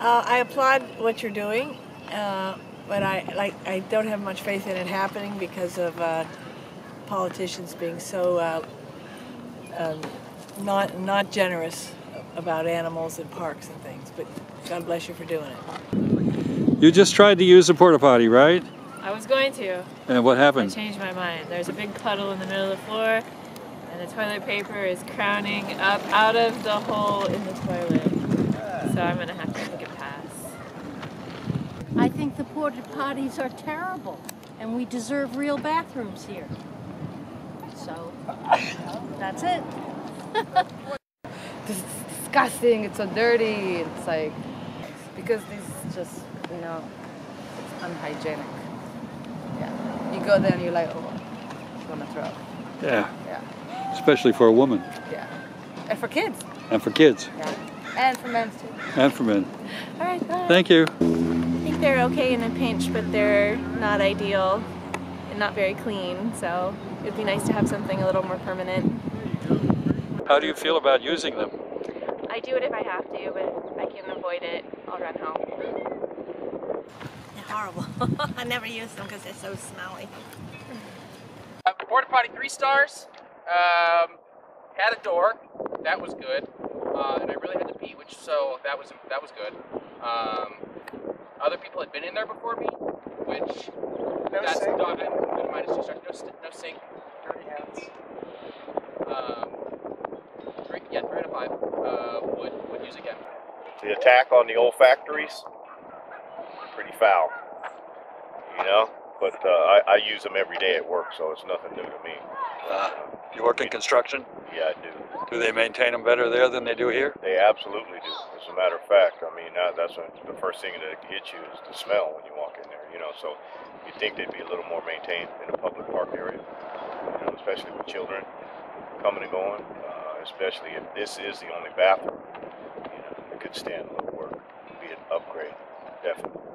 Uh, I applaud what you're doing, uh, but I like I don't have much faith in it happening because of uh, politicians being so uh, um, not not generous about animals and parks and things. But God bless you for doing it. You just tried to use a porta potty, right? I was going to. And what I happened? changed my mind. There's a big puddle in the middle of the floor, and the toilet paper is crowning up out of the hole in the toilet. So I'm gonna have to take a pass. I think the porta potties are terrible, and we deserve real bathrooms here. So, that's it. This is disgusting. It's so dirty. It's like because this is just you know it's unhygienic. Yeah, you go there and you're like, oh, I'm gonna throw. Yeah, Yeah, especially for a woman yeah, and for kids. and for kids Yeah, and for men too. and for men. All right, bye. Thank you. I think they're okay in a pinch, but they're not ideal and not very clean. So it'd be nice to have something a little more permanent. How do you feel about using them? I do it if I have to, but if I can avoid it, I'll run home. They're horrible. I never use them because they're so smelly. Uh, porta potty three stars. Um, had a door, that was good, uh, and I really had to pee, which so that was that was good. Um, other people had been in there before me, which that's done. And minus two stars. No, st- no sink. Dirty hands. Um, three, yeah, three out of five. Uh, would would use again. the attack on the olfactories, pretty foul. You know, but uh, I, I use them every day at work, so it's nothing new to me. Uh, you work in construction? Yeah, I do. Do they maintain them better there than they do here? They absolutely do. As a matter of fact, I mean that, that's the first thing that hits you is the smell when you walk in there. You know, so you think they'd be a little more maintained in a public park area, you know, especially with children coming and going. Uh, especially if this is the only bathroom, you know, it could stand a little work. Be an upgrade, definitely.